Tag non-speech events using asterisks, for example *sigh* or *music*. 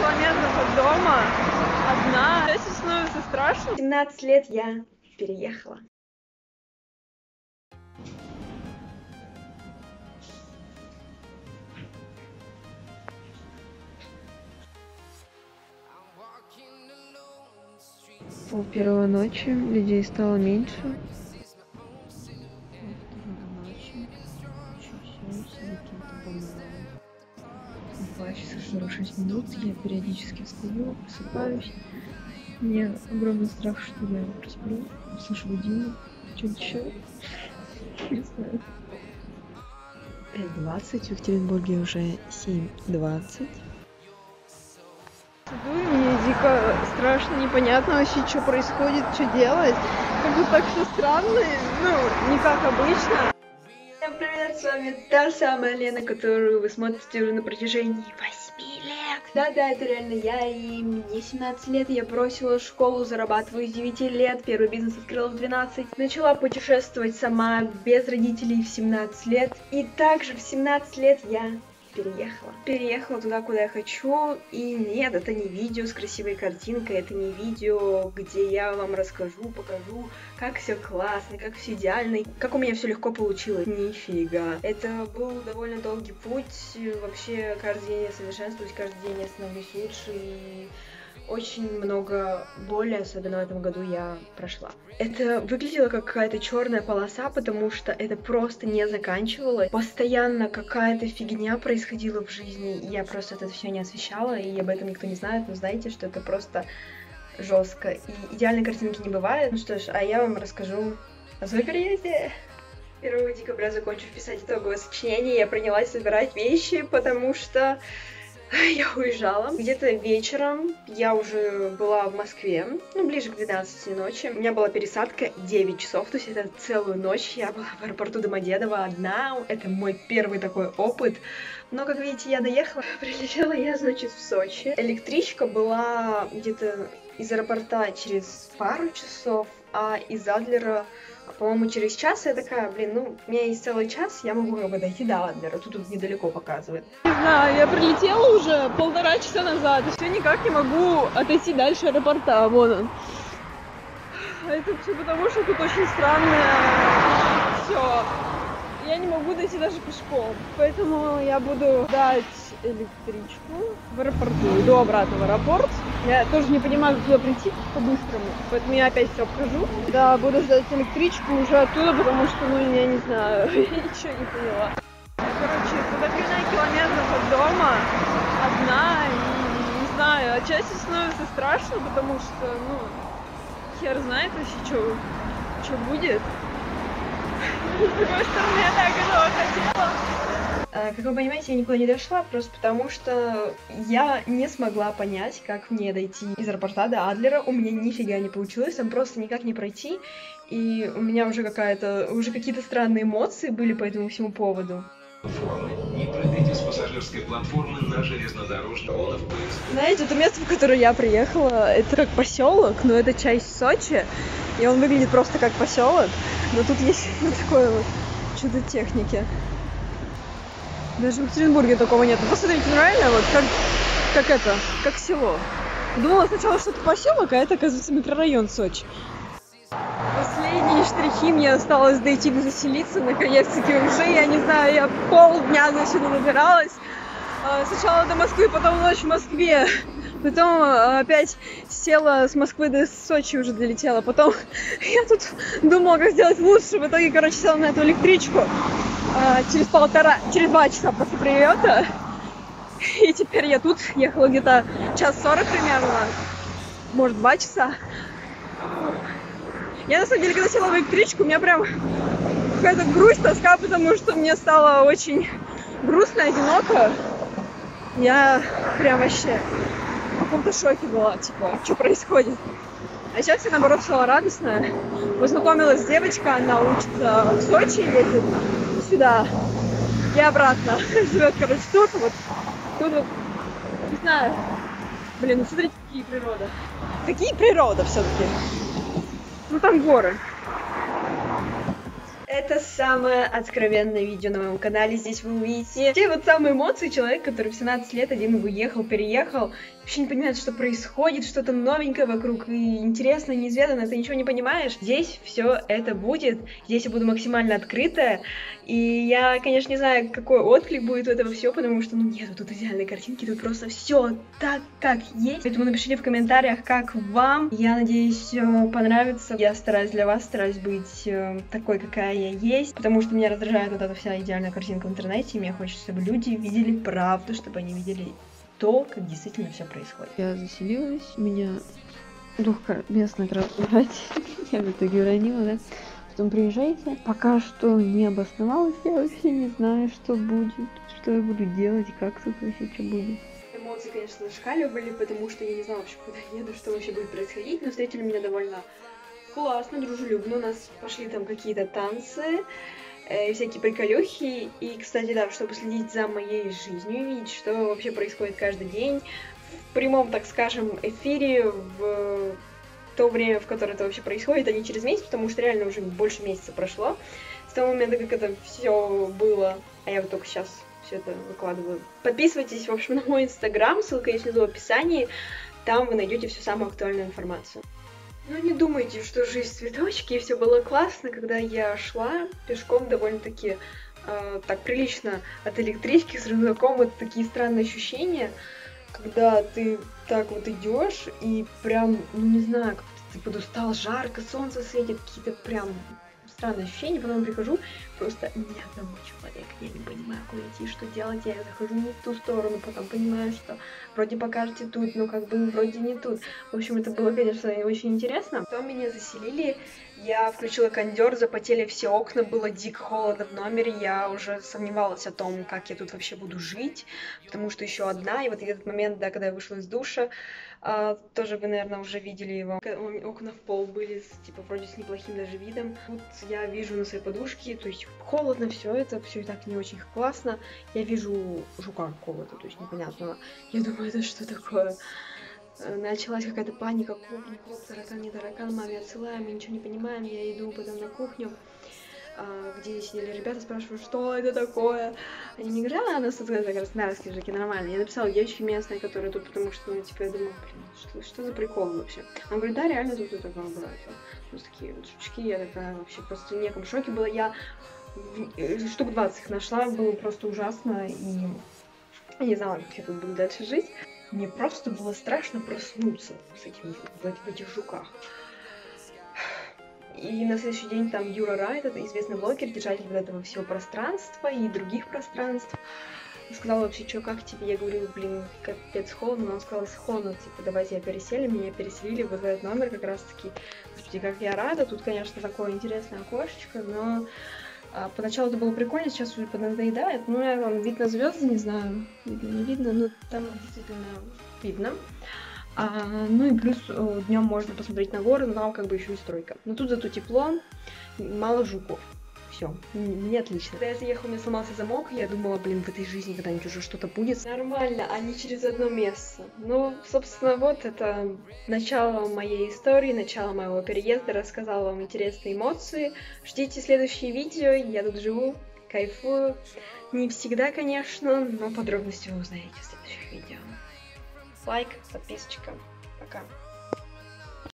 километров от дома, одна. Сейчас становится страшно. 17 лет я переехала. Пол первого ночи, людей стало меньше. 46 минут, я периодически встаю, просыпаюсь. Мне огромный страх, что я просплю, слышу будильник, что-то еще. *laughs* Не знаю. 5.20, в Екатеринбурге уже 7.20. Иду, и мне дико страшно, непонятно вообще, что происходит, что делать. Как бы так все странно, ну, не как обычно. Всем привет, с вами та самая Лена, которую вы смотрите уже на протяжении 8 лет. Да-да, это реально я, и мне 17 лет, я бросила школу, зарабатываю с 9 лет, первый бизнес открыла в 12. Начала путешествовать сама, без родителей в 17 лет. И также в 17 лет я переехала. Переехала туда, куда я хочу. И нет, это не видео с красивой картинкой, это не видео, где я вам расскажу, покажу, как все классно, как все идеально, как у меня все легко получилось. Нифига. Это был довольно долгий путь. Вообще, каждый день я совершенствуюсь, каждый день я становлюсь лучше. И очень много боли, особенно в этом году, я прошла. Это выглядело как какая-то черная полоса, потому что это просто не заканчивалось. Постоянно какая-то фигня происходила в жизни, и я просто это все не освещала, и об этом никто не знает, но знаете, что это просто жестко. И идеальной картинки не бывает. Ну что ж, а я вам расскажу о своем переезде. 1 декабря, закончив писать итоговое сочинение, я принялась собирать вещи, потому что *laughs* я уезжала. Где-то вечером я уже была в Москве, ну, ближе к 12 ночи. У меня была пересадка 9 часов, то есть это целую ночь. Я была в аэропорту Домодедово одна. Это мой первый такой опыт. Но, как видите, я доехала. *laughs* Прилетела я, значит, в Сочи. Электричка была где-то из аэропорта через пару часов, а из Адлера по-моему, через час я такая, блин, ну, у меня есть целый час, я могу как бы дойти до Адлера, тут, тут недалеко показывает. Не знаю, я прилетела уже полтора часа назад, и все никак не могу отойти дальше аэропорта, вон он. Это все потому, что тут очень странное все. Я не могу дойти даже пешком, поэтому я буду ждать электричку в аэропорту. Иду обратно в аэропорт. Я тоже не понимаю, как туда прийти по-быстрому, поэтому я опять все обхожу. Да, буду ждать электричку уже оттуда, потому что, ну, я не знаю, *laughs* я ничего не поняла. Короче, половина километров от дома, одна, и не знаю, отчасти становится страшно, потому что, ну, хер знает вообще, что, что будет. *laughs* С другой стороны, я так этого хотела. А, Как вы понимаете, я никуда не дошла, просто потому что я не смогла понять, как мне дойти из аэропорта до Адлера. У меня нифига не получилось, там просто никак не пройти. И у меня уже какая-то, уже какие-то странные эмоции были по этому всему поводу. Не прыгайте с пассажирской платформы на железнодорожный поезд. Знаете, это место, в которое я приехала, это как поселок, но это часть Сочи, и он выглядит просто как поселок, но тут есть *laughs* такое вот чудо техники. Даже в Екатеринбурге такого нет. Ну, Посмотрите, ну реально вот как, как это, как село. Думала сначала, что это поселок, а это, оказывается, микрорайон Сочи. Последние штрихи мне осталось дойти до заселиться, наконец-таки уже, я не знаю, я полдня сюда набиралась. А, Сначала до Москвы, потом ночь в Москве. Потом а, опять села с Москвы до Сочи уже долетела. Потом *laughs* я тут думала, как сделать лучше. В итоге, короче, села на эту электричку через полтора, через два часа после прилета. И теперь я тут ехала где-то час сорок примерно. Может, два часа. Я на самом деле, когда села в электричку, у меня прям какая-то грусть, тоска, потому что мне стало очень грустно, одиноко. Я прям вообще в каком-то шоке была, типа, что происходит. А сейчас я, наоборот, стала радостная. Познакомилась с девочкой, она учится в Сочи, ездит сюда и обратно. *laughs* Живет, короче, тут вот. Тут вот, не знаю. Блин, ну смотрите, какие природа. Какие природа все-таки. Ну там горы. Это самое откровенное видео на моем канале. Здесь вы увидите те вот самые эмоции человека, который в 17 лет один выехал, переехал, вообще не понимает, что происходит, что-то новенькое вокруг, и интересно, неизведанно, ты ничего не понимаешь. Здесь все это будет, здесь я буду максимально открытая, и я, конечно, не знаю, какой отклик будет у этого всего, потому что, ну, нету тут идеальной картинки, тут просто все так, как есть. Поэтому напишите в комментариях, как вам. Я надеюсь, понравится. Я стараюсь для вас, стараюсь быть э, такой, какая я есть, потому что меня раздражает вот эта вся идеальная картинка в интернете, и мне хочется, чтобы люди видели правду, чтобы они видели то, как действительно все происходит. Я заселилась, у меня двухместная кровать, *laughs* я в итоге уронила, да? Потом приезжайте. Пока что не обосновалась, я вообще не знаю, что будет, что я буду делать, как тут вообще что будет. Эмоции, конечно, зашкаливали, потому что я не знала вообще, куда еду, что вообще будет происходить, но встретили меня довольно классно, дружелюбно, у нас пошли там какие-то танцы, э, всякие приколюхи. И, кстати, да, чтобы следить за моей жизнью, видеть, что вообще происходит каждый день, в прямом, так скажем, эфире, в то время, в которое это вообще происходит, а не через месяц, потому что реально уже больше месяца прошло с того момента, как это все было, а я вот только сейчас все это выкладываю. Подписывайтесь, в общем, на мой инстаграм, ссылка есть внизу в описании, там вы найдете всю самую актуальную информацию. Ну не думайте, что жизнь цветочки, и все было классно, когда я шла пешком довольно-таки э, так прилично от электрички с рюкзаком, это такие странные ощущения, когда ты так вот идешь и прям, ну не знаю, как ты подустал, жарко, солнце светит, какие-то прям странное ощущение, потом прихожу, просто нет одного человека, я не понимаю, куда идти, что делать, я захожу не в ту сторону, потом понимаю, что вроде покажете тут, но как бы вроде не тут. В общем, это было, конечно, очень интересно. Потом меня заселили, я включила кондер, запотели все окна, было дико холодно в номере, я уже сомневалась о том, как я тут вообще буду жить, потому что еще одна, и вот этот момент, да, когда я вышла из душа, а, тоже вы, наверное, уже видели его. Окна в пол были, типа, вроде с неплохим даже видом. Тут я вижу на своей подушке, то есть холодно все это, все и так не очень классно. Я вижу жука какого-то, то есть непонятного. Я думаю, это что такое? Э, началась какая-то паника, кухня, хлоп, таракан, не таракан, маме отсылаем, мы ничего не понимаем, я иду потом на кухню, а, где сидели ребята, спрашивают, что это такое. Они мне говорят, а, у нас тут это краснодарские языки, нормально. Я написала девочке местной, которая тут, потому что, ну, типа, я думаю, блин, что, что за прикол вообще? Она говорит, да, реально тут это такое было. У нас такие вот жучки, я такая вообще просто в неком шоке была. Я э, штук 20 их нашла, было просто ужасно, и я не знала, как я тут буду дальше жить. Мне просто было страшно проснуться с этим, в этих жуках. И на следующий день там Юра Райт, это известный блогер, держатель вот этого всего пространства и других пространств, сказал вообще, что, как тебе? Я говорю, блин, капец холодно. Но он сказал, холодно, типа, давайте я пересели. Меня переселили вот в этот номер как раз-таки. Господи, как я рада. Тут, конечно, такое интересное окошечко, но поначалу это было прикольно, сейчас уже поднадоедает. Ну, я вам вид на звезды, не знаю, видно, не видно, но там действительно видно. А, ну и плюс э, днем можно посмотреть на горы, но там как бы еще и стройка. Но тут зато тепло, мало жуков. Все, мне отлично. Когда я заехала, у меня сломался замок, я думала, блин, в этой жизни когда-нибудь уже что-то будет. Нормально, а не через одно место. Ну, собственно, вот это начало моей истории, начало моего переезда, рассказала вам интересные эмоции. Ждите следующие видео, я тут живу, кайфую. Не всегда, конечно, но подробности вы узнаете в следующих видео лайк, подписочка. Пока.